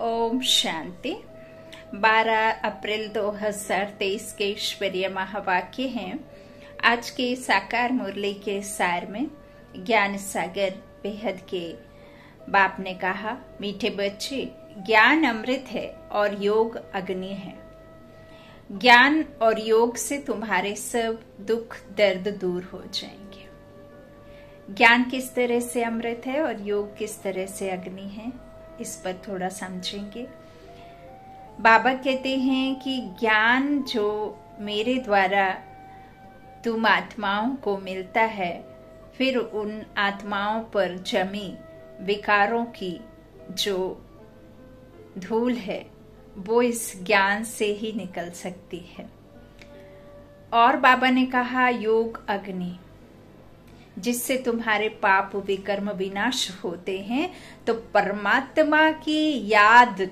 ओम शांति। 12 अप्रैल 2023 के ईश्वरीय महावाक्य हैं। आज के साकार मुरली के सार में ज्ञान सागर बेहद के बाप ने कहा, मीठे बच्चे, ज्ञान अमृत है और योग अग्नि है। ज्ञान और योग से तुम्हारे सब दुख, दर्द दूर हो जाएँगे। ज्ञान किस तरह से अमृत है और योग किस तरह से अग्नि है? इस पर थोड़ा समझेंगे। बाबा कहते हैं कि ज्ञान जो मेरे द्वारा तुम आत्माओं को मिलता है, फिर उन आत्माओं पर जमी विकारों की जो धूल है, वो इस ज्ञान से ही निकल सकती है। और बाबा ने कहा, योग अग्नि। जिससे तुम्हारे पाप विकर्म विनाश होते हैं तो परमात्मा की याद,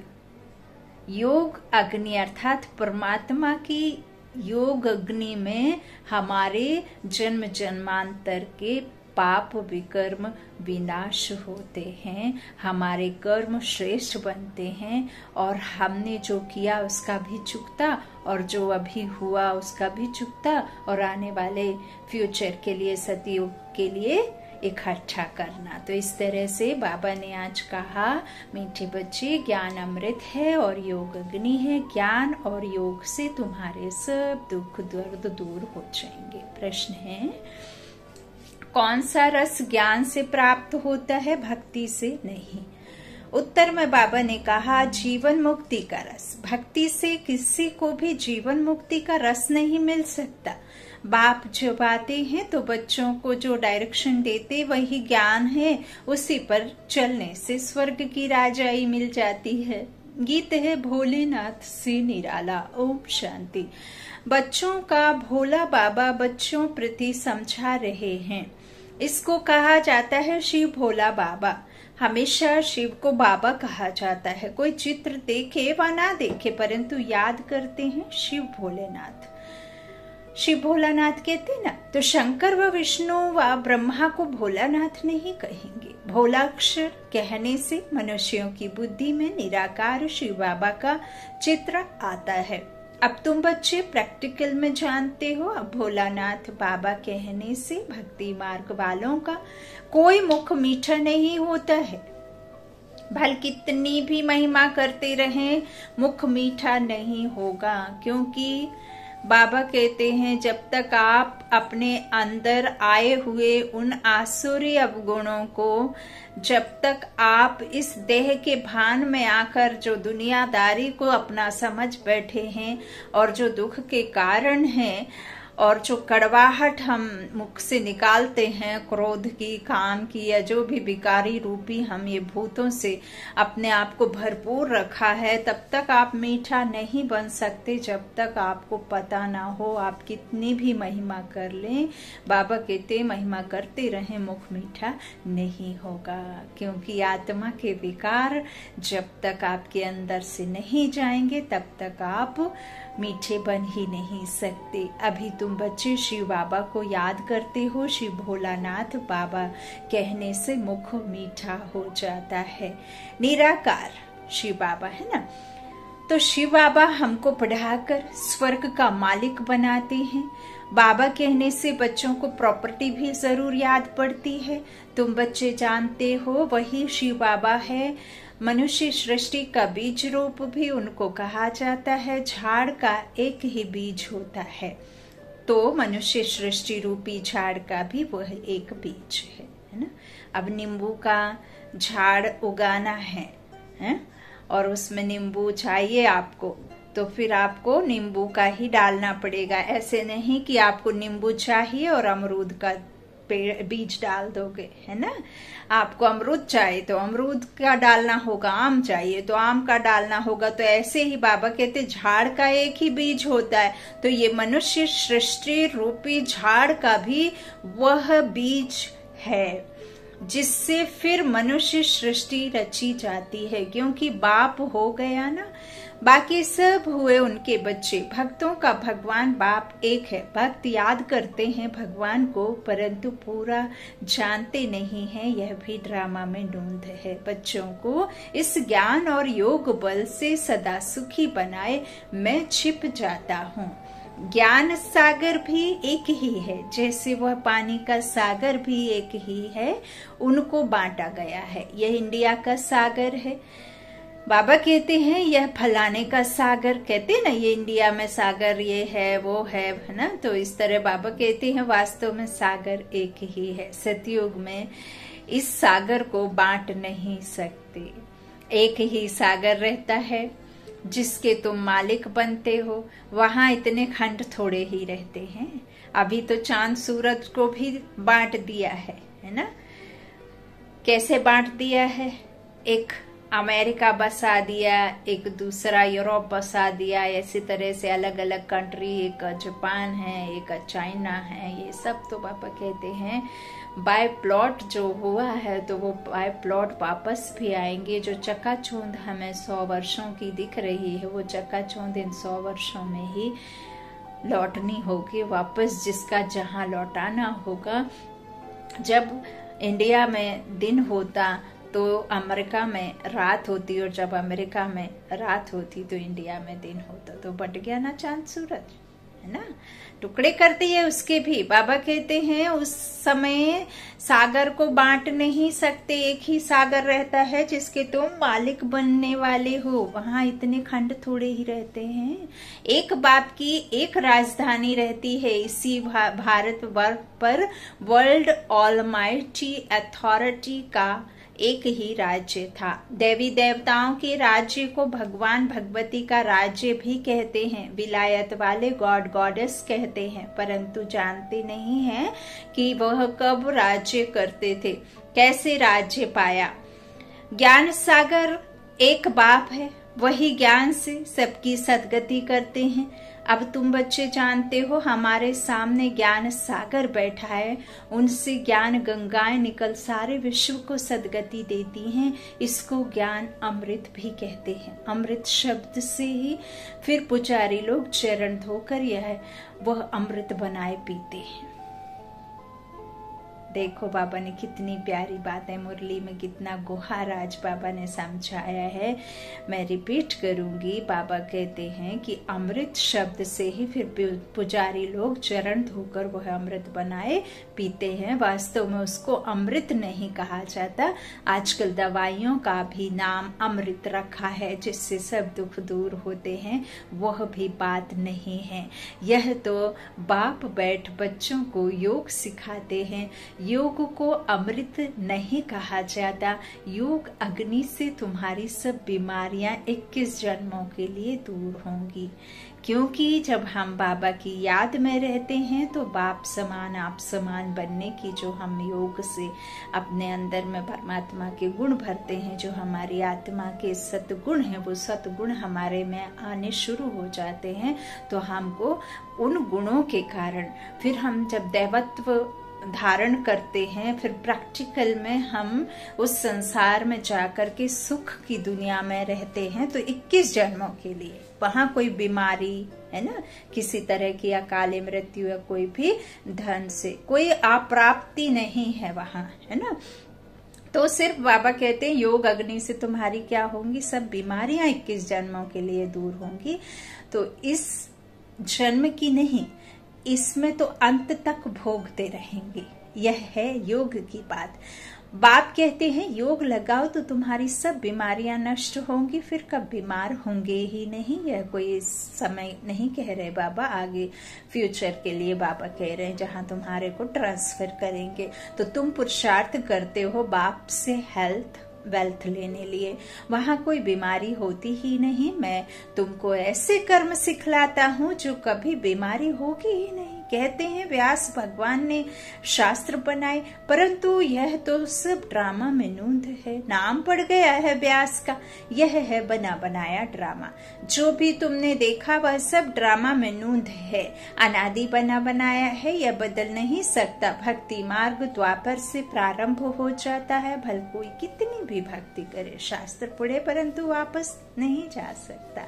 योग अग्नि अर्थात परमात्मा की योग अग्नि में हमारे जन्म जन्मांतर के पाप विकर्म विनाश होते हैं, हमारे कर्म श्रेष्ठ बनते हैं, और हमने जो किया उसका भी चुकता, और जो अभी हुआ उसका भी चुकता, और आने वाले फ्यूचर के लिए सतयुग के लिए इकट्ठा करना। तो इस तरह से बाबा ने आज कहा, मीठे बच्चे, ज्ञान अमृत है और योग अग्नि है। ज्ञान और योग से तुम्हारे सब दुख, दर्द दूर हो जाएँगे। प्रश्न है, कौन सा रस ज्ञान से प्राप्त होता है, भक्ति से नहीं? उत्तर में बाबा ने कहा, जीवन मुक्ति का रस। भक्ति से किसी को भी जीवन मुक्ति का रस नहीं मिल सकता। बाप जब आते हैं तो बच्चों को जो डायरेक्शन देते वही ज्ञान है, उसी पर चलने से स्वर्ग की राजाई मिल जाती है। गीत है भोलेनाथ से निराला, ओम शांति। बच्चों का भोला बाबा बच्चों प्रति समझा रहे हैं। इसको कहा जाता है शिव भोला बाबा। हमेशा शिव को बाबा कहा जाता है। कोई चित्र देखे व ना देखे, परंतु याद करते हैं शिव भोलेनाथ। शिव भोलानाथ कहते ना तो शंकर व विष्णु व ब्रह्मा को भोलानाथ नहीं कहेंगे। भोलाक्षर कहने से मनुष्यों की बुद्धि में निराकार शिव बाबा का चित्र आता है। अब तुम बच्चे प्रैक्टिकल में जानते हो, अब भोलानाथ बाबा कहने से भक्ति मार्ग वालों का कोई मुख मीठा नहीं होता है। भल कितनी भी महिमा करते रहें, मुख मीठा नहीं होगा, क्योंकि बाबा कहते हैं, जब तक आप अपने अंदर आए हुए उन आसुरी अवगुणों को, जब तक आप इस देह के भान में आकर जो दुनियादारी को अपना समझ बैठे हैं और जो दुख के कारण हैं और जो कड़वाहट हम मुख से निकालते हैं, क्रोध की, काम की या जो भी विकारी रूपी हम ये भूतों से अपने आप को भरपूर रखा है, तब तक आप मीठा नहीं बन सकते जब तक आपको पता ना हो आप कितनी भी महिमा कर लें। बाबा कहते, महिमा करते रहे, मुख मीठा नहीं होगा। क्योंकि आत्मा के विकार जब तक आपके अंदर से नहीं जाएँगे, तब तक आप मीठे बन ही नहीं सकते। अभी तुम बच्चे, शिव बाबा को याद करते हो। शिव भोलानाथ बाबा कहने से मुख मीठा हो जाता है। निराकार, शिव बाबा, है ना? तो शिव बाबा हमको पढ़ाकर स्वर्ग का मालिक बनाते हैं। बाबा कहने से बच्चों को प्रॉपर्टी भी ज़रूर याद पड़ती है। तुम बच्चे जानते हो, वही शिव बाबा है। मनुष्य सृष्टि का बीज रूप भी उनको कहा जाता है झाड़ का एक ही बीज होता है। तो मनुष्य सृष्टि रूपी झाड़ का भी वह एक बीज है है ना? अब नींबू का झाड़ उगाना है, है? और उसमें नींबू चाहिए आपको तो फिर आपको नींबू का ही डालना पड़ेगा। ऐसे नहीं कि आपको नींबू चाहिए और अमरूद का पेड़ बीज डाल दोगे है ना? आपको अमरूद चाहिए तो अमरूद का डालना होगा, आम चाहिए तो आम का डालना होगा। तो ऐसे ही बाबा कहते झाड़ का एक ही बीज होता है। तो ये मनुष्य सृष्टि रूपी झाड़ का भी वह बीज है, जिससे फिर मनुष्य सृष्टि रची जाती है। क्योंकि बाप हो गया ना बाकी सब हुए उनके बच्चे। भक्तों का भगवान बाप एक है। भक्त याद करते हैं भगवान को, परंतु पूरा जानते नहीं है। यह भी ड्रामा में नोंद है। बच्चों को इस ज्ञान और योग बल से सदा सुखी बनाए मैं छिप जाता हूँ। ज्ञान सागर भी एक ही है। जैसे वह पानी का सागर भी एक ही है, उनको बांटा गया है। यह इंडिया का सागर है। बाबा कहते हैं, यह फलाने का सागर। कहते हैं ना, ये इंडिया में सागर, ये है, वो है ना? तो इस तरह बाबा कहते हैं, वास्तव में सागर एक ही है। सतयुग में इस सागर को बांट नहीं सकते। एक ही सागर रहता है, जिसके तुम मालिक बनते हो। वहाँ इतने खंड थोड़े ही रहते हैं। अभी तो चाँद सूरज को भी बांट दिया है है ना? कैसे बांट दिया है? एक अमेरिका बसा दिया, एक दूसरा यूरोप बसा दिया ऐसी तरह से अलग अलग कंट्री एक जापान है, एक चाइना है, ये सब तो पापा कहते हैं। बाय प्लॉट जो हुआ है तो वो बाय प्लॉट वापस भी आएँगे। जो चकाचौंध हमें सौ वर्षों की दिख रही है, वो चकाचौंध इन सौ वर्षों में ही लौटनी होगी। वापस जिसका जहाँ लौटाना होगा। जब इंडिया में दिन होता तो अमेरिका में रात होती और जब अमेरिका में रात होती तो इंडिया में दिन होता। तो बट गया ना चाँद सूरज है ना? टुकड़े कर दिए उसके भी। बाबा कहते हैं उस समय सागर को बांट नहीं सकते एक ही सागर रहता है जिसके तुम मालिक बनने वाले हो। वहाँ इतने खंड थोड़े ही रहते हैं। एक बाप की एक राजधानी रहती है। इसी भा, भारत वर्ग पर वर्ल्ड ऑल अथॉरिटी का एक ही राज्य था। देवी देवताओं के राज्य को भगवान भगवती का राज्य भी कहते हैं। विलायत वाले गॉड गॉडेस कहते हैं, परंतु जानते नहीं हैं कि वह कब राज्य करते थे, कैसे राज्य पाया। ज्ञान सागर एक बाप है, वही ज्ञान से सबकी सदगति करते हैं। अब तुम बच्चे जानते हो, हमारे सामने ज्ञान सागर बैठा है। उनसे ज्ञान गंगाएँ निकल सारे विश्व को सदगति देती हैं। इसको ज्ञान अमृत भी कहते हैं। अमृत शब्द से ही फिर पुजारी लोग चरण धोकर यह, वह अमृत बनाए पीते हैं। देखो बाबा ने कितनी प्यारी बात है मुरली में, कितना गुहार आज बाबा ने समझाया है। मैं रिपीट करूँगी, बाबा कहते हैं कि अमृत शब्द से ही फिर पुजारी लोग चरण धोकर वह अमृत बनाए, पीते हैं। वास्तव में उसको अमृत नहीं कहा जाता। आजकल दवाइयों का भी नाम अमृत रखा है, जिससे सब दुख दूर होते हैं। वह भी बात नहीं है। यह तो बाप बैठ बच्चों को योग सिखाते हैं। योग को अमृत नहीं कहा जाता। योग अग्नि से तुम्हारी सब बीमारियाँ 21 जन्मों के लिए दूर होंगी। क्योंकि जब हम बाबा की याद में रहते हैं तो बाप समान, आप समान बनने की जो हम योग से अपने अंदर में परमात्मा के गुण भरते हैं, जो हमारी आत्मा के सतगुण हैं, वो सतगुण हमारे में आने शुरू हो जाते हैं। तो हमको उन गुणों के कारण फिर हम जब दैवत्व धारण करते हैं, फिर प्रैक्टिकल में हम उस संसार में जाकर के सुख की दुनिया में रहते हैं तो 21 जन्मों के लिए। वहाँ कोई बीमारी, है ना? किसी तरह की अकाली मृत्यु या कोई भी धन से, कोई अप्राप्ति नहीं है वहाँ, है ना? तो सिर्फ़ बाबा कहते हैं, योग अग्नि से तुम्हारी क्या होंगी? सब बीमारियाँ इक्कीस जन्मों के लिए दूर होंगी। तो इस जन्म की नहीं इसमें तो अंत तक भोगते रहेंगे। यह है योग की बात। बाप कहते हैं, योग लगाओ तो तुम्हारी सब बीमारियाँ नष्ट होंगी, फिर कब बीमार होंगे ही नहीं। यह कोई समय नहीं कह रहे बाबा। आगे फ्यूचर के लिए बाबा कह रहे हैं, जहाँ तुम्हारे को ट्रांसफ़र करेंगे तो तुम पुरुषार्थ करते हो, बाप से हेल्थ वेल्थ लेने लिए। वहाँ कोई बीमारी होती ही नहीं। मैं तुमको ऐसे कर्म सिखलाता हूँ जो कभी बीमारी होगी ही नहीं। कहते हैं, व्यास भगवान ने शास्त्र बनाए, परंतु यह तो सब ड्रामा में नूंद है। नाम पड़ गया है व्यास का। यह है बना बनाया ड्रामा। जो भी तुमने देखा, वह सब ड्रामा में नूंद है। अनादि बना बनाया है, यह बदल नहीं सकता। भक्ति मार्ग द्वापर से प्रारंभ हो जाता है। भल कोई कितनी भी भक्ति करे, शास्त्र पढ़े, परंतु वापस नहीं जा सकता।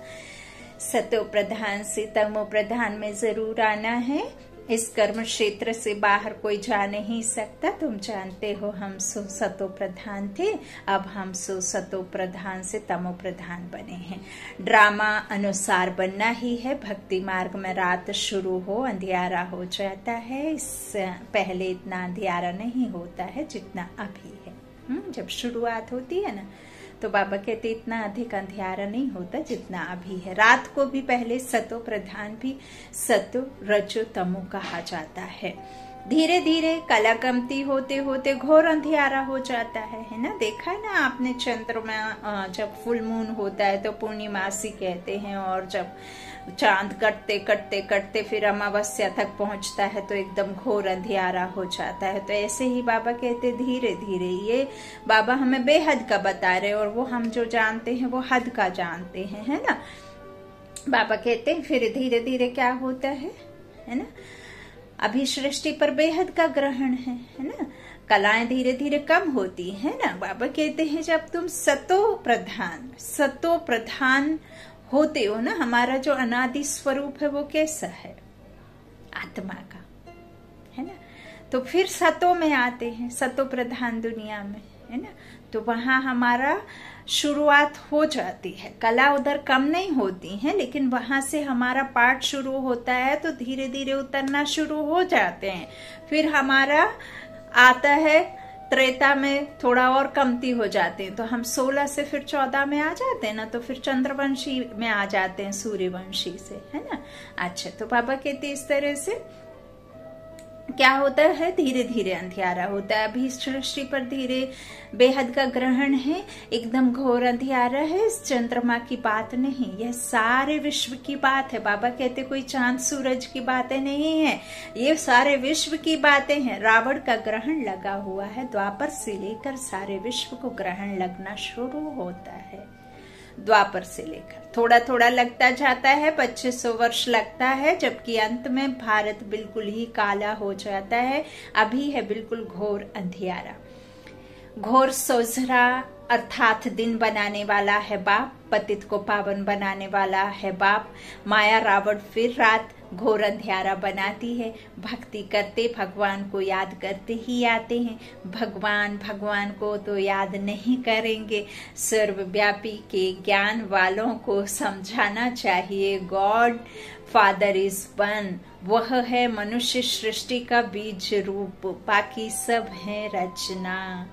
सतो प्रधान से तमो प्रधान में ज़रूर आना है। इस कर्म क्षेत्र से बाहर कोई जा नहीं सकता। तुम जानते हो हम सो सतो प्रधान थे। अब हम सो सतो प्रधान से तमो प्रधान बने हैं। ड्रामा अनुसार बनना ही है। भक्ति मार्ग में रात शुरू हो अंधियारा हो जाता है। इस पहले इतना अंधियारा नहीं होता है जितना अभी है। हम्म, जब शुरुआत होती है ना तो बाबा कहते, इतना अधिक अंधियारा नहीं होता जितना अभी है। रात को भी पहले सतो प्रधान भी सतो रजो तमो कहा जाता है। धीरे धीरे कला कमती होते होते घोर अंधियारा हो जाता है। है ना? देखा है ना आपने चंद्रमा जब फुल मून होता है तो पूर्णिमासी कहते हैं और जब चाँद कटते कटते कटते फिर अमावस्या तक पहुँचता है तो एकदम घोर अंधियारा हो जाता है। तो ऐसे ही बाबा कहते धीरे धीरे, ये बाबा हमें बेहद का बता रहे और वो हम जो जानते हैं, वो हद का जानते हैं, है ना? बाबा कहते हैं, फिर धीरे धीरे क्या होता है? है ना? अभी सृष्टि पर बेहद का ग्रहण है है ना? कलाएँ धीरे धीरे कम होती है ना? बाबा कहते हैं, जब तुम सतो प्रधान सतो प्रधान होते हो ना, हमारा जो अनादि स्वरूप है वो कैसा है? आत्मा का, है ना? तो फिर सतो में आते हैं, सतो प्रधान दुनिया में, है ना? तो वहाँ हमारा शुरुआत हो जाती है। कला उधर कम नहीं होती है, लेकिन वहाँ से हमारा पाठ शुरू होता है तो धीरे धीरे उतरना शुरू हो जाते हैं। फिर हमारा आता है त्रेता में थोड़ा और कमती हो जाते हैं। तो हम सोलह से फिर चौदह में आ जाते हैं ना तो फिर चंद्रवंशी में आ जाते हैं, सूर्यवंशी से, है ना? अच्छा तो पापा कहते इस तरह से क्या होता है? धीरे धीरे अंधियारा होता है। अभी सृष्टि पर धीरे बेहद का ग्रहण है। एकदम घोर अंधियारा है। इस चंद्रमा की बात नहीं। यह सारे विश्व की बात है। बाबा कहते, कोई चाँद सूरज की बातें नहीं है। ये सारे विश्व की बातें हैं। रावण का ग्रहण लगा हुआ है। द्वापर से लेकर सारे विश्व को ग्रहण लगना शुरू होता है। द्वापर से लेकर। थोड़ा थोड़ा लगता जाता है, पच्चीस सौ वर्ष लगता है, जबकि अंत में भारत बिल्कुल ही काला हो जाता है। अभी है बिल्कुल घोर अंधियारा। घोर सोझरा अर्थात दिन बनाने वाला है बाप, पतित को पावन बनाने वाला है बाप। माया रावण फिर रात घोर अंधियारा बनाती है। भक्ति करते भगवान को याद करते ही आते हैं। भगवान भगवान को तो याद नहीं करेंगे। सर्वव्यापी के ज्ञान वालों को समझाना चाहिए। God, father is one. वह है मनुष्य सृष्टि का बीज रूप। बाकी सब है रचना।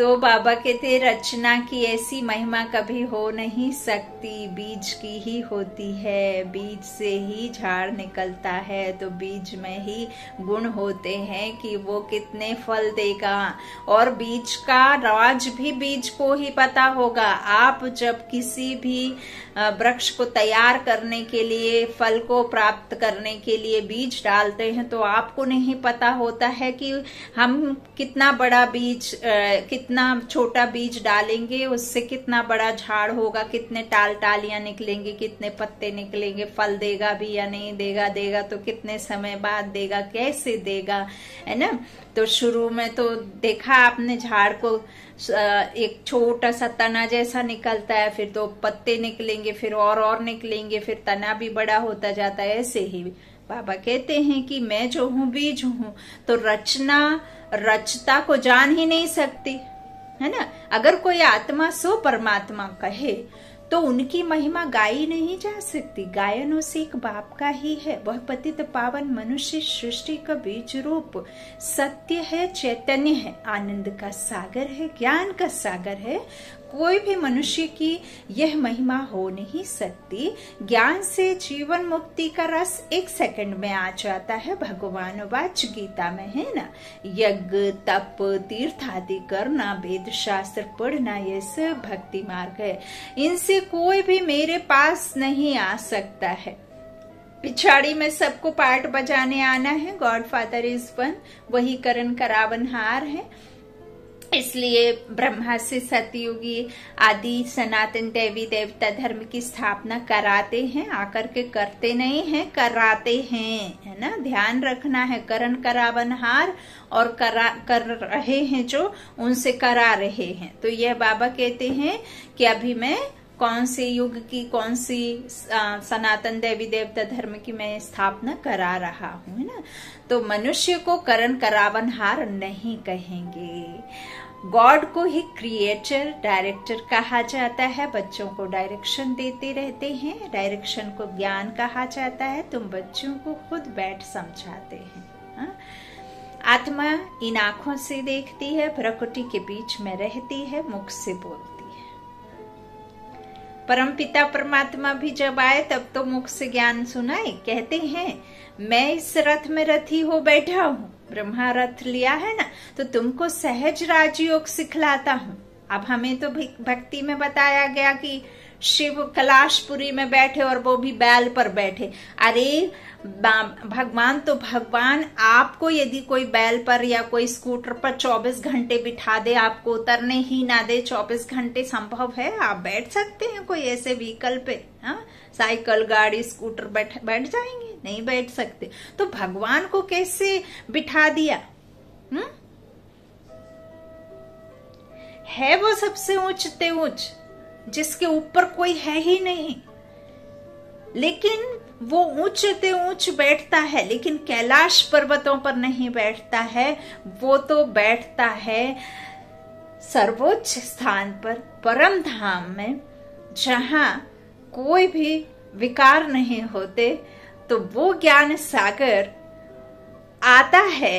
तो बाबा कहते रचना की ऐसी महिमा कभी हो नहीं सकती। बीज की ही होती है, बीज से ही झाड़ निकलता है तो बीज में ही गुण होते हैं कि वो कितने फल देगा। और बीज का राज भी बीज को ही पता होगा। आप जब किसी भी वृक्ष को तैयार करने के लिए, फल को प्राप्त करने के लिए बीज डालते हैं तो आपको नहीं पता होता है कि हम कितना बड़ा बीज कितना छोटा बीज डालेंगे, उससे कितना बड़ा झाड़ होगा, कितने टाल टालियाँ निकलेंगे, कितने पत्ते निकलेंगे, फल देगा भी या नहीं देगा देगा तो कितने समय बाद देगा, कैसे देगा, है ना? तो शुरू में तो देखा आपने झाड़ को एक छोटा सा तना जैसा निकलता है, फिर तो पत्ते निकलेंगे, फिर और और निकलेंगे, फिर तना भी बड़ा होता जाता है, ऐसे ही। बाबा कहते हैं कि मैं जो हूँ, बीज हूँ तो रचना, रचता को जान ही नहीं सकती। है ना? अगर कोई आत्मा सो परमात्मा कहे तो उनकी महिमा गाई नहीं जा सकती। गायन से एक बाप का ही है। वह पतित पावन मनुष्य सृष्टि का बीज रूप। सत्य है, चैतन्य है। आनंद का सागर है, ज्ञान का सागर है। कोई भी मनुष्य की यह महिमा हो नहीं सकती। ज्ञान से जीवन मुक्ति का रस एक सेकंड में आ जाता है। भगवान वाच गीता में, है ना? यज्ञ, तप, तीर्थ आदि करना वेद शास्त्र पढ़ना, ये सब भक्ति मार्ग है। इनसे कोई भी मेरे पास नहीं आ सकता है। पिछाड़ी में सबको पार्ट बजाने आना है। गॉड फादर इज़ वन वही करण करावन हार है। इसलिए ब्रह्मा से सतयुगी आदि सनातन देवी देवता धर्म की स्थापना कराते हैं, आकर के करते नहीं हैं, कराते हैं, है ना? ध्यान रखना है, करण करावनहार और करा, कर रहे हैं जो, उनसे करा रहे हैं। तो यह बाबा कहते हैं कि अभी मैं कौन से युग की, कौन सी सनातन देवी देवता धर्म की मैं स्थापना करा रहा हूँ, है ना? तो मनुष्य को करण करावनहार नहीं कहेंगे। गॉड को ही क्रिएटर डायरेक्टर कहा जाता है। बच्चों को डायरेक्शन देते रहते हैं। डायरेक्शन को ज्ञान कहा जाता है। तुम बच्चों को खुद बैठ समझाते हैं, हा? आत्मा इन आँखों से देखती है, प्रकृति के बीच में रहती है, मुख से बोलती परम पिता परमात्मा भी जब आए, तब तो मुख से ज्ञान सुनाए। कहते हैं, मैं इस रथ में रथी हो बैठा हूँ। ब्रह्मा रथ लिया है ना तो तुमको सहज राजयोग सिखलाता हूँ। अब हमें तो भक्ति में बताया गया कि शिव कैलाशपुरी में बैठे और वो भी बैल पर बैठे। अरे भगवान तो भगवान, आपको यदि कोई बैल पर या कोई स्कूटर पर 24 घंटे बिठा दे, आपको उतरने ही ना दे। 24 घंटे संभव है, आप बैठ सकते हैं कोई ऐसे व्हीकल पे हाँ? साइकिल, गाड़ी, स्कूटर बैठ बैठ जाएँगे। नहीं बैठ सकते। तो भगवान को कैसे बिठा दिया? हम्म? है वो सबसे ऊंचते ऊंच जिसके ऊपर कोई है ही नहीं। लेकिन वो ऊंचते ऊंच बैठता है, लेकिन कैलाश पर्वतों पर नहीं बैठता है। वो तो बैठता है सर्वोच्च स्थान पर, परम धाम में, जहाँ कोई भी विकार नहीं होते। तो वो ज्ञान सागर आता है,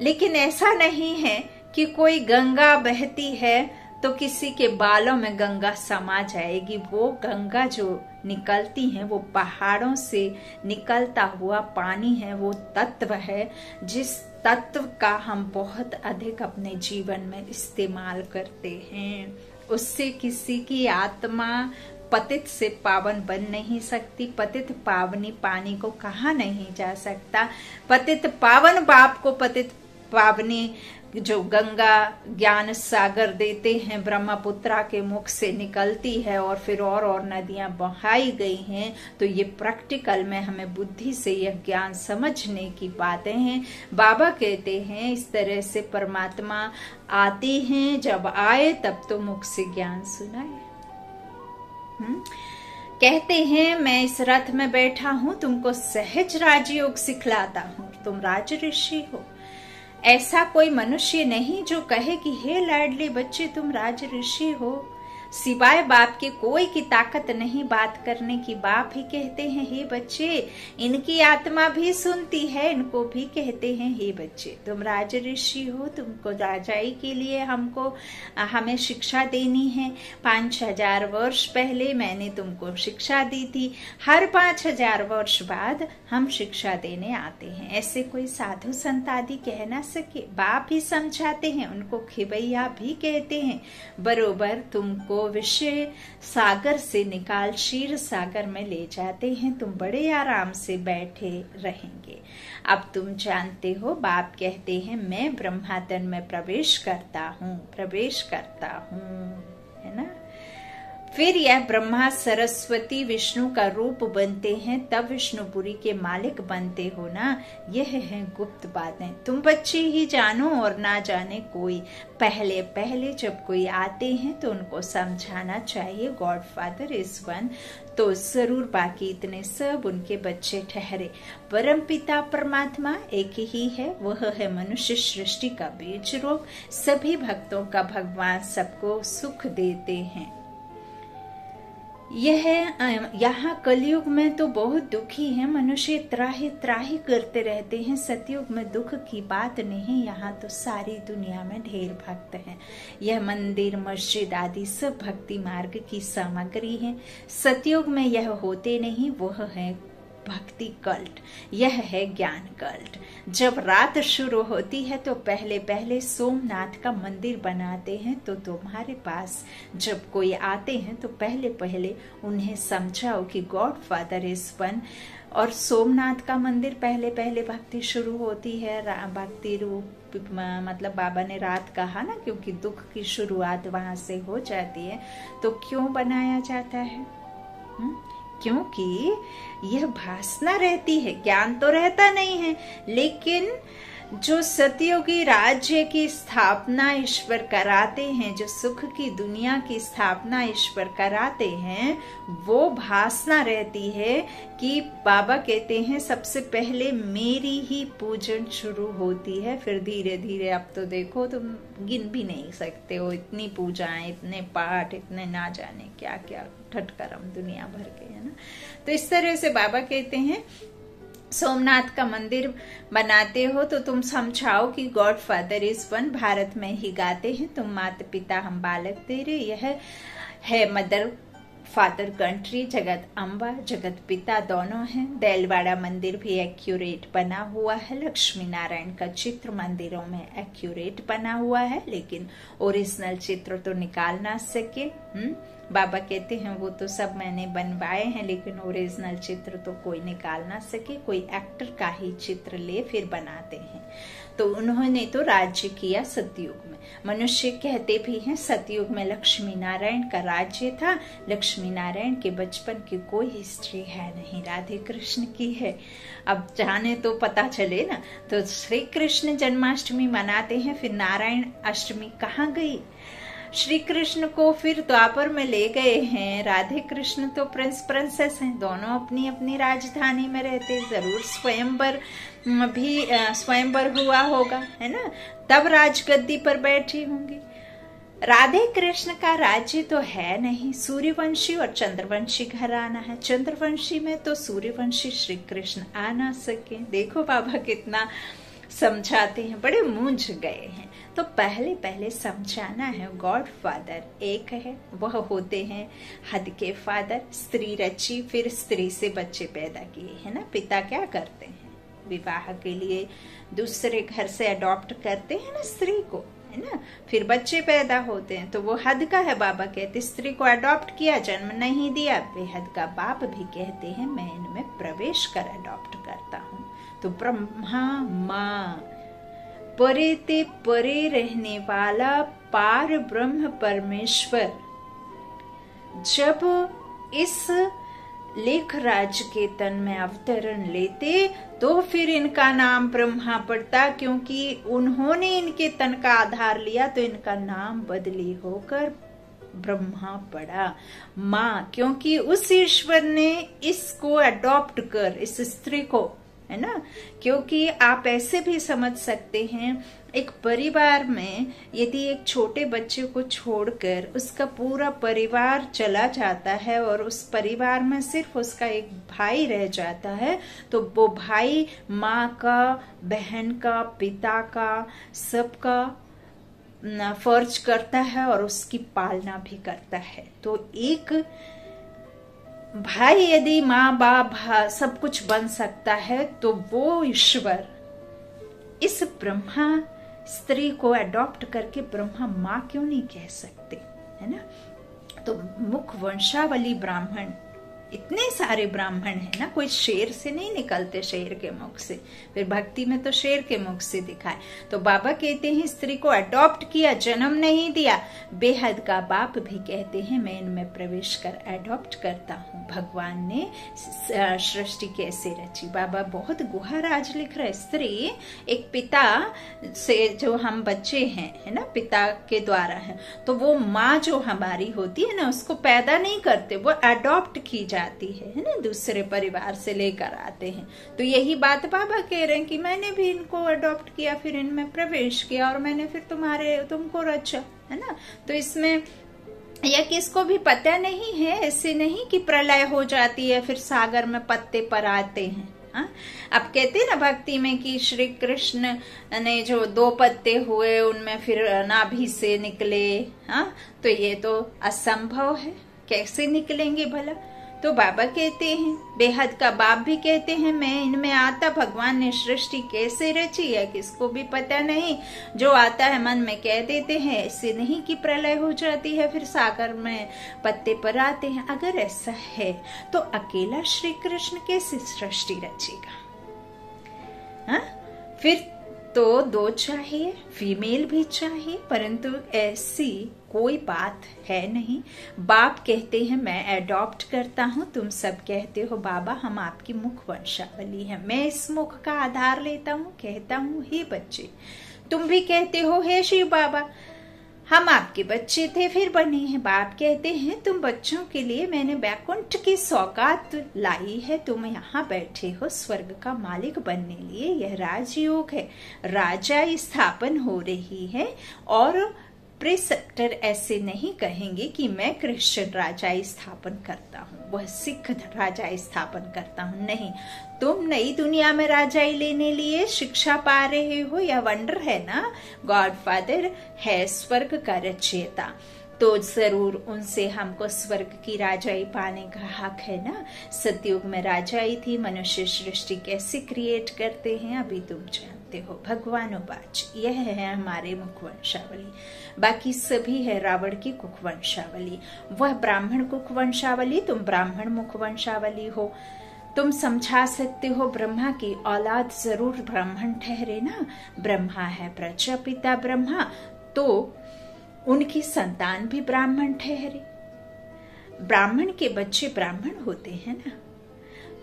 लेकिन ऐसा नहीं है कि कोई गंगा बहती है तो किसी के बालों में गंगा समा जाएगी। वो गंगा जो निकलती है, वो पहाड़ों से निकलता हुआ पानी है, वो तत्व है, जिस तत्व का हम बहुत अधिक अपने जीवन में इस्तेमाल करते हैं। उससे किसी की आत्मा पतित से पावन बन नहीं सकती, पतित पावनी पानी को कहा नहीं जा सकता? पतित पावन बाप को पतित पावनी जो गंगा ज्ञान सागर देते हैं, ब्रह्मपुत्रा के मुख से निकलती है और फिर और और नदियाँ बहाई गई हैं तो ये प्रैक्टिकल में हमें बुद्धि से यह ज्ञान समझने की बातें हैं। बाबा कहते हैं, इस तरह से परमात्मा आते हैं, जब आए तब तो मुख से ज्ञान सुनाए। हम्म। कहते हैं, मैं इस रथ में बैठा हूँ, तुमको सहज राजयोग सिखलाता हूँ तुम राज ऋषि हो। ऐसा कोई मनुष्य नहीं जो कहे कि, हे लाडली बच्चे, तुम राज ऋषि हो। सिवाय बाप के कोई की ताकत नहीं बात करने की बाप ही कहते हैं, हे बच्चे, इनकी आत्मा भी सुनती है, इनको भी कहते हैं, हे बच्चे, तुम राज ऋषि हो, तुमको राजाई के लिए हमको, हमें शिक्षा देनी है। पाँच हज़ार वर्ष पहले मैंने तुमको शिक्षा दी थी। हर पाँच हज़ार वर्ष बाद हम शिक्षा देने आते हैं। ऐसे कोई साधु संत आदि कह ना सके। बाप ही समझाते हैं, उनको खिबैया भी कहते हैं, बरोबर तुमको विषय सागर से निकाल शीर सागर में ले जाते हैं। तुम बड़े आराम से बैठे रहेंगे। अब तुम जानते हो, बाप कहते हैं, मैं ब्रह्मातन में प्रवेश करता हूँ, प्रवेश करता हूँ, है ना? फिर यह ब्रह्मा सरस्वती विष्णु का रूप बनते हैं, तब विष्णुपुरी के मालिक बनते हो ना? यह है गुप्त बातें। तुम बच्चे ही जानो और ना जाने कोई। पहले पहले जब कोई आते हैं तो उनको समझाना चाहिए गॉड फादर इज़ वन। तो ज़रूर बाकी इतने सब उनके बच्चे ठहरे। परम पिता परमात्मा एक ही है, वह है मनुष्य सृष्टि का बीज रूप। सभी भक्तों का भगवान सबको सुख देते हैं। यह यहाँ कलयुग में तो बहुत दुखी है, मनुष्य त्राही त्राही करते रहते हैं, सतयुग में दुख की बात नहीं, यहाँ तो सारी दुनिया में ढेर भक्त हैं। यह मंदिर, मस्जिद आदि सब भक्ति मार्ग की सामग्री है। सतयुग में यह होते नहीं, वह है भक्ति कल्ट। यह है ज्ञान कल्ट। जब रात शुरू होती है तो पहले पहले सोमनाथ का मंदिर बनाते हैं तो तुम्हारे पास जब कोई आते हैं तो पहले पहले उन्हें समझाओ कि गॉड फादर इज़ वन। और सोमनाथ का मंदिर पहले पहले भक्ति शुरू होती है। भक्ति रूप मतलब बाबा ने रात कहा ना, क्योंकि दुख की शुरुआत वहाँ से हो जाती है। तो क्यों बनाया जाता है? हुँ? क्योंकि यह भासना रहती है ज्ञान तो रहता नहीं है लेकिन जो सतयुगी राज्य की स्थापना ईश्वर कराते हैं, जो सुख की दुनिया की स्थापना ईश्वर कराते हैं, वो भासना रहती है कि बाबा कहते हैं, सबसे पहले मेरी ही पूजन शुरू होती है, फिर धीरे धीरे अब तो देखो तुम गिन भी नहीं सकते हो, इतनी पूजाएँ, इतने पाठ, इतने ना जाने क्या क्या ठटकरम दुनिया भर के, है ना? तो इस तरह से बाबा कहते हैं सोमनाथ का मंदिर बनाते हो तो तुम समझाओ कि God father is one, Bharat में ही गाते हैं, तुम माता पिता हम बालक तेरे, यह है मदर फादर कंट्री, जगत अम्बा, जगत पिता दोनों हैं देलवाड़ा मंदिर भी एक्यूरेट बना हुआ है, लक्ष्मी नारायण का चित्र मंदिरों में एक्यूरेट बना हुआ है, लेकिन ओरिजिनल चित्र तो निकाल ना सके हुँ? बाबा कहते हैं, वो तो सब मैंने बनवाए हैं, लेकिन ओरिजिनल चित्र तो कोई निकाल ना सके, कोई एक्टर का ही चित्र ले, फिर बनाते हैं। तो उन्होंने तो राज्य किया सतयुग में। मनुष्य कहते भी हैं, सतयुग में लक्ष्मी नारायण का राज्य था। लक्ष्मी नारायण के बचपन की कोई हिस्ट्री है नहीं, राधे कृष्ण की है। अब जाने तो पता चले ना तो श्री कृष्ण जन्माष्टमी मनाते हैं, फिर नारायण अष्टमी कहाँ गई? श्री कृष्ण को फिर द्वापर में ले गए हैं। राधे कृष्ण तो प्रिंस प्रिंसेस हैं। दोनों अपनी अपनी राजधानी में रहते। ज़रूर स्वयंवर भी स्वयंवर हुआ होगा, है ना? तब राजगद्दी पर बैठी होंगी। राधे कृष्ण का राज्य तो है नहीं। सूर्यवंशी और चंद्रवंशी घर आना है। चंद्रवंशी में तो सूर्यवंशी श्री कृष्ण आ ना सके। देखो बाबा कितना समझाते हैं। बड़े मूंझ गए हैं। तो पहले पहले समझाना है, गॉड फादर, एक है, वह होते हैं हद के फादर, स्त्री रची, फिर स्त्री से बच्चे पैदा किए, है ना? पिता क्या करते हैं? विवाह के लिए दूसरे घर से अडॉप्ट करते हैं ना स्त्री को, है ना? फिर बच्चे पैदा होते हैं तो वो हद का है, बाबा कहते, स्त्री को अडॉप्ट किया, जन्म नहीं दिया। बेहद का बाप भी कहते हैं, मैं इनमें प्रवेश कर अडॉप्ट करता हूँ। तो ब्रह्मा, माँ परे ते परे रहने वाला पार ब्रह्म परमेश्वर। जब इस लेख राज के तन में अवतरण लेते तो फिर इनका नाम ब्रह्मा पड़ता, क्योंकि उन्होंने इनके तन का आधार लिया तो इनका नाम बदली होकर ब्रह्मा पड़ा। माँ, क्योंकि उस ईश्वर ने इसको अडॉप्ट कर, इस स्त्री को है ना? क्योंकि आप ऐसे भी समझ सकते हैं, एक परिवार में यदि एक छोटे बच्चे को छोड़कर उसका पूरा परिवार चला जाता है और उस परिवार में सिर्फ़ उसका एक भाई रह जाता है तो वो भाई माँ का, बहन का, पिता का सबका फ़र्ज़ करता है और उसकी पालना भी करता है। तो एक भाई, यदि माँ बाप सब कुछ बन सकता है तो वो ईश्वर, इस ब्रह्मा स्त्री को एडॉप्ट करके ब्रह्मा माँ क्यों नहीं कह सकते? है ना? तो मुख वंशावली ब्राह्मण इतने सारे ब्राह्मण है ना, कोई शेर से नहीं निकलते शेर के मुख से। फिर भक्ति में तो शेर के मुख से दिखाए। तो बाबा कहते हैं, स्त्री को अडॉप्ट किया, जन्म नहीं दिया। बेहद का बाप भी कहते हैं, मैं इनमें प्रवेश कर अडॉप्ट करता हूँ। भगवान ने सृष्टि कैसे रची? बाबा बहुत गुहा राज लिख रहे स्त्री, एक पिता से जो हम बच्चे हैं, है ना, पिता के द्वारा है तो वो माँ जो हमारी होती है ना, उसको पैदा नहीं करते, वो अडॉप्ट की जा जाती है है ना? दूसरे परिवार से लेकर आते हैं। तो यही बात बाबा कह रहे हैं कि मैंने भी इनको अडॉप्ट किया, फिर इनमें प्रवेश किया और मैंने फिर तुम्हारे, तुमको रचा, है ना? तो इसमें या किसको भी पता नहीं है, ऐसे नहीं कि प्रलय हो जाती है, फिर सागर में पत्ते पर आते हैं। हा? अब कहते ना भक्ति में कि श्री कृष्ण ने जो दो पत्ते हुए, उनमें फिर नाभि से निकले। हाँ? तो ये तो असंभव है। कैसे निकलेंगे भला? तो बाबा कहते हैं, बेहद का बाप भी कहते हैं, मैं इनमें आता, भगवान ने सृष्टि कैसे रची है, किसको भी पता नहीं जो आता है, मन में कह देते हैं, ऐसे नहीं कि प्रलय हो जाती है, फिर सागर में पत्ते पर आते हैं, अगर ऐसा है तो अकेला श्री कृष्ण कैसे सृष्टि रचेगा हा? फिर तो दो चाहिए, फीमेल भी चाहिए, परंतु ऐसी कोई बात है नहीं। बाप कहते हैं, मैं अडॉप्ट करता हूँ, तुम सब कहते हो, बाबा, हम आपकी मुख वंशावली है। मैं इस मुख का आधार लेता हूँ, कहता हूँ, हे बच्चे, तुम भी कहते हो, हे शिव बाबा, हम आपके बच्चे थे, फिर बने हैं। बाप कहते हैं, तुम बच्चों के लिए मैंने बैकुंठ की सौगात लाई है। तुम यहाँ बैठे हो, स्वर्ग का मालिक बनने लिए। यह राजयोग है। राजा स्थापन हो रही है और प्रिसेप्टर ऐसे नहीं कहेंगे कि मैं क्रिश्चियन राजा स्थापन करता हूँ, वह सिख राजा स्थापन करता हूँ, नहीं। तुम नई दुनिया में राजाई लेने लिए शिक्षा पा रहे हो या वंडर है ना? गॉड फादर है स्वर्ग का रचयिता। तो ज़रूर उनसे हमको स्वर्ग की राजाई पाने का हक है ना? सतयुग में राजाई थी, मनुष्य सृष्टि कैसे क्रिएट करते हैं, अभी तुम जानते हो? भगवान बाच यह है हमारे मुखवंशावली। बाकी सभी है रावण की कुखवंशावली। वह ब्राह्मण कुखवंशावली, तुम ब्राह्मण मुखवंशावली हो। तुम समझा सकते हो ब्रह्मा की औलाद ज़रूर ब्राह्मण ठहरे ना। ब्रह्मा है प्रजापिता ब्रह्मा तो उनकी संतान भी ब्राह्मण ठहरे। ब्राह्मण के बच्चे ब्राह्मण होते हैं ना।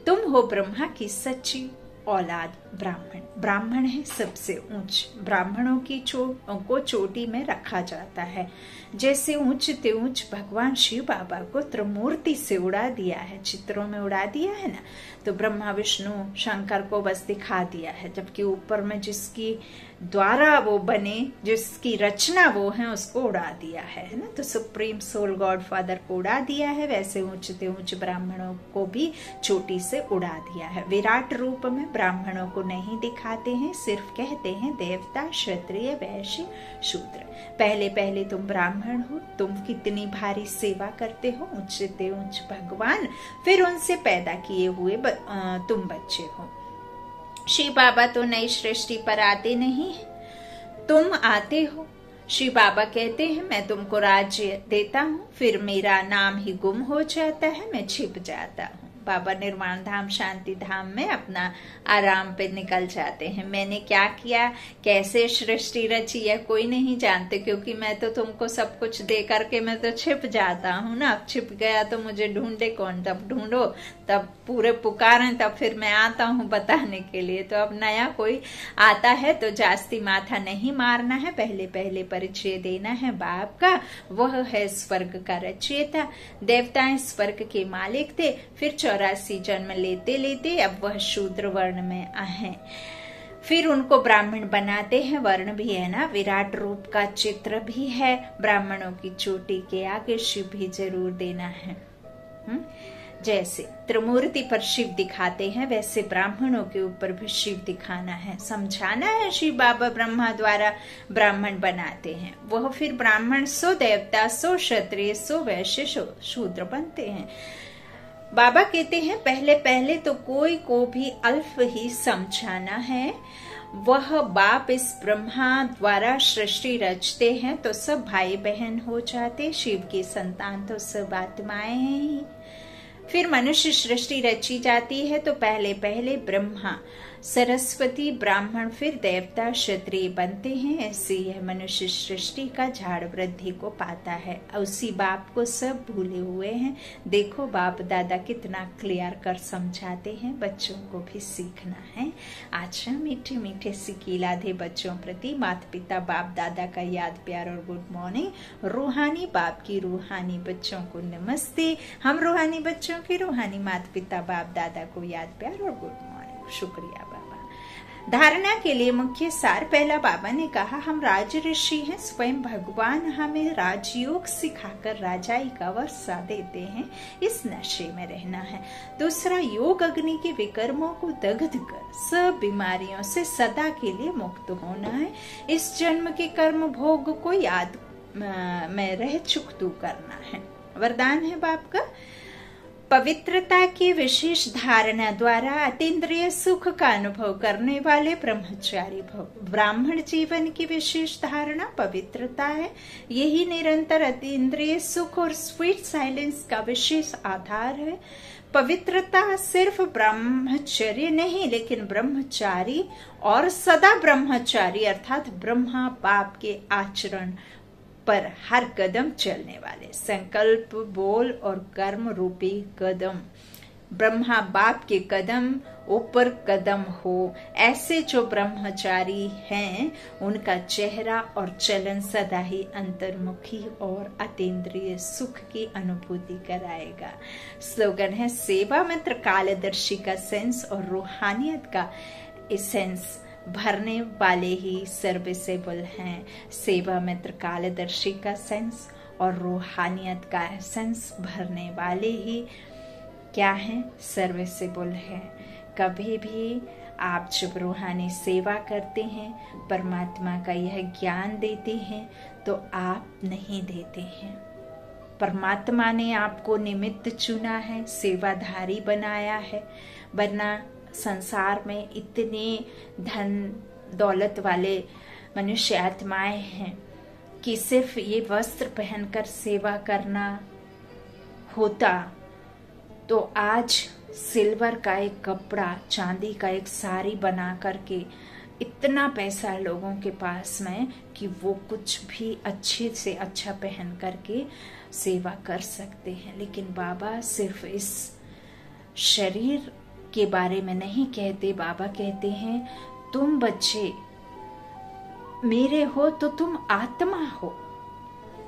तुम हो ब्रह्मा की सच्ची औलाद। ब्राह्मण। ब्राह्मण है सबसे ऊंच। ब्राह्मणों की चो को चोटी में रखा जाता है। जैसे ऊंच ते ऊंच भगवान शिव बाबा को त्रिमूर्ति से उड़ा दिया है। चित्रों में उड़ा दिया है ना? तो ब्रह्मा, विष्णु, शंकर को बस दिखा दिया है। जबकि ऊपर में जिसकी द्वारा वो बने, जिसकी रचना वो है, उसको उड़ा दिया है ना? तो सुप्रीम सोल गॉड फादर को उड़ा दिया है। वैसे ऊंचते ऊंच ब्राह्मणों को भी चोटी से उड़ा दिया है। विराट रूप में ब्राह्मणों को नहीं दिखाते हैं सिर्फ़ कहते हैं देवता क्षत्रिय वैश्य शूद्र। पहले पहले तुम ब्राह्मण हो तुम कितनी भारी सेवा करते हो ऊंच भगवान फिर उनसे पैदा किए हुए ब, आ, तुम बच्चे हो। श्री बाबा तो नई सृष्टि पर आते नहीं तुम आते हो। श्री बाबा कहते हैं मैं तुमको राज्य देता हूँ फिर मेरा नाम ही गुम हो जाता है मैं छिप जाता हूँ। बाबा निर्माण धाम, शांति धाम में अपना आराम पे निकल जाते हैं। मैंने क्या किया? कैसे सृष्टि रची है? कोई नहीं जानते, क्योंकि मैं तो तुमको सब कुछ दे करके मैं तो छिप जाता हूँ ना। अब छिप गया तो मुझे ढूंढे कौन? तब ढूंढो, तब पूरे पुकारें तब फिर मैं आता हूँ बताने के लिए। तो अब नया कोई आता है तो जास्ती माथा नहीं मारना है पहले पहले परिचय देना है बाप का। वह है स्वर्ग का रचयिता। देवताएँ स्वर्ग के मालिक थे, फिर चौरासी जन्म लेते लेते अब वह शूद्र वर्ण में आए फिर उनको ब्राह्मण बनाते हैं, वर्ण भी है ना, विराट रूप का चित्र भी है। ब्राह्मणों की चोटी के आगे शिव भी ज़रूर देना है। हुँ? जैसे त्रिमूर्ति पर शिव दिखाते हैं, वैसे ब्राह्मणों के ऊपर भी शिव दिखाना है। समझाना है शिव बाबा ब्रह्मा द्वारा ब्राह्मण बनाते हैं। वह फिर ब्राह्मण, सो देवता, सो क्षत्रिय, सो वैश्य, सो शूद्र बनते हैं। बाबा कहते हैं, पहले पहले तो कोई को भी अल्फ ही समझाना है। वह बाप इस ब्रह्मा द्वारा सृष्टि रचते हैं तो सब भाई बहन हो जाते, शिव की संतान तो सब आत्माएँ हैं। फिर मनुष्य सृष्टि रची जाती है तो पहले पहले ब्रह्मा सरस्वती ब्राह्मण फिर देवता क्षत्रिय बनते हैं, ऐसे यह मनुष्य सृष्टि का झाड़ वृद्धि को पाता है। उसी बाप को सब भूले हुए हैं। देखो बाप दादा कितना क्लियर कर समझाते हैं, बच्चों को भी सीखना है। अच्छा मीठे मीठे सिकी लाधे बच्चों प्रति माता पिता बाप दादा का याद, प्यार और गुड मॉर्निंग। रूहानी बाप की रूहानी बच्चों को नमस्ते। हम रूहानी बच्चों के रूहानी माता पिता बाप दादा को याद, प्यार और गुड मॉर्निंग। शुक्रिया। धारणा के लिए मुख्य सार पहला बाबा ने कहा, हम राज ऋषि हैं, स्वयं भगवान हमें राजयोग सिखाकर राजाई का वर्षा देते हैं, इस नशे में रहना है। दूसरा, योग अग्नि के विकर्मों को दग्ध कर, सब बीमारियों से सदा के लिए मुक्त होना है। इस जन्म के कर्म भोग को याद में रह चुकतू करना है। वरदान है बाप का। पवित्रता की विशेष धारणा द्वारा अतीन्द्रिय सुख का अनुभव करने वाले ब्रह्मचारी भव ब्राह्मण जीवन की विशेष धारणा पवित्रता है। यही निरंतर अतीन्द्रिय सुख और स्वीट साइलेंस का विशेष आधार है। पवित्रता सिर्फ़ ब्रह्मचर्य नहीं, लेकिन ब्रह्मचारी और सदा ब्रह्मचारी, अर्थात ब्रह्मा, पाप के आचरण पर हर कदम चलने वाले। संकल्प, बोल और कर्म रूपी कदम। ब्रह्मा बाप के कदम ऊपर कदम हो। ऐसे जो ब्रह्मचारी हैं, उनका चेहरा और चलन सदा ही अंतर्मुखी और अतीन्द्रिय सुख की अनुभूति कराएगा। स्लोगन है, सेवा मंत्र कालदर्शी का सेंस और रूहानियत का सेंस भरने वाले ही सर्विसेबल हैं। सेवा मित्र कालदर्शी का सेंस और रूहानियत का सेंस भरने वाले ही क्या है? सर्विसेबल है। कभी भी आप जब रूहानी सेवा करते हैं, परमात्मा का यह ज्ञान देते हैं तो आप नहीं देते हैं। परमात्मा ने आपको निमित्त चुना है, सेवाधारी बनाया है, वरना संसार में इतने धन दौलत वाले मनुष्य आत्माएँ हैं कि सिर्फ़ ये वस्त्र पहनकर सेवा करना होता तो आज सिल्वर का एक कपड़ा, चांदी का एक साड़ी बना करके इतना पैसा लोगों के पास में कि वो कुछ भी अच्छे से अच्छा पहन करके सेवा कर सकते हैं। लेकिन बाबा सिर्फ़ इस शरीर के बारे में नहीं कहते, बाबा कहते हैं, तुम बच्चे, मेरे हो तो तुम आत्मा हो।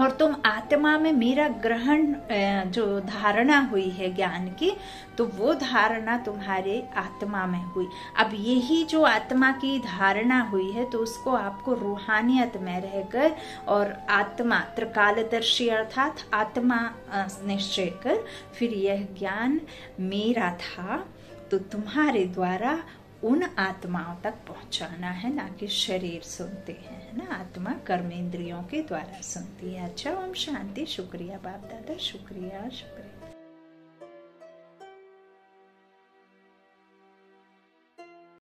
और तुम आत्मा में मेरा ग्रहण जो धारणा हुई है ज्ञान की तो वो धारणा तुम्हारे आत्मा में हुई। अब यही जो आत्मा की धारणा हुई है तो उसको आपको रूहानियत में रहकर और आत्मा, त्रिकालदर्शी अर्थात आत्मा निश्चय कर, फिर यह ज्ञान मेरा था। तो तुम्हारे द्वारा उन आत्माओं तक पहुंचाना है ना कि शरीर सुनते हैं ना? आत्मा कर्मेंद्रियों के द्वारा सुनती है। अच्छा ओम शांति, शुक्रिया बाप दादा, शुक्रिया शुक्रिया।